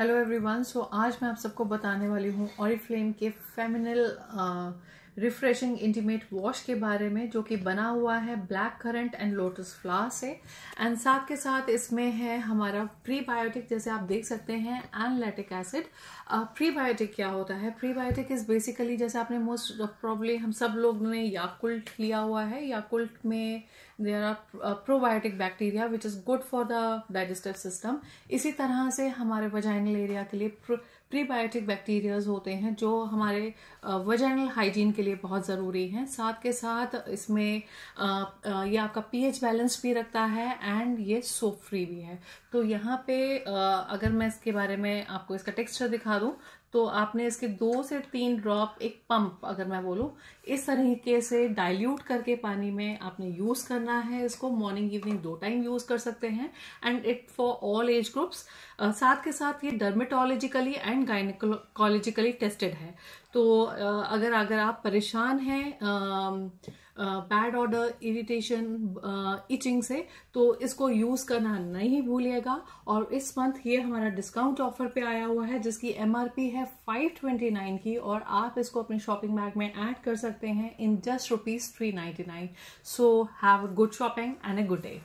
Hello everyone so आज मैं आप सबको बताने वाली हूँ ऑरिफ्लेम के फेमिनल रिफ्रेशिंग इंटीमेट वॉश के बारे में, जो कि बना हुआ है black currant and lotus flower से। एंड साथ के साथ इसमें है हमारा प्रीबायोटिक जैसे आप देख सकते हैं एनलेटिक एसिड प्रीबायोटिक क्या होता है? प्रीबायोटिक इज़ बेसिकली जैसे आपने मोस्ट प्रॉब्ली हम सब लोग ने याकुल्ट लिया हुआ है याकुल्ट में there are probiotic bacteria which is good for the digestive system इसी तरह से हमारे वजाइनल एरिया के लिए प्रीबायोटिक बैक्टीरियाज होते हैं जो हमारे वजनल हाइजीन के लिए बहुत ज़रूरी हैं। साथ के साथ इसमें ये आपका पीएच बैलेंस भी रखता है एंड ये सोप फ्री भी है। तो यहाँ पे अगर मैं इसके बारे में आपको इसका टेक्सचर दिखा दूँ तो आपने इसके दो से तीन ड्रॉप एक पंप अगर मैं बोलूँ, इस तरीके से डाइल्यूट करके पानी में आपने यूज़ करना है। इसको मॉर्निंग इवनिंग दो टाइम यूज़ कर सकते हैं। And it for all age groups साथ के साथ ये डर्मेटोलॉजिकली एंड गायनिकोलॉजिकली टेस्टेड है। तो अगर अगर आप परेशान हैं बैड ऑर्डर इरिटेशन इचिंग से तो इसको यूज़ करना नहीं भूलिएगा। और इस मंथ ये हमारा डिस्काउंट ऑफ़र पे आया हुआ है, जिसकी एमआरपी है 529 की, और आप इसको अपने शॉपिंग बैग में ऐड कर सकते हैं in just rupees three ninety nine so have a good shopping and a good day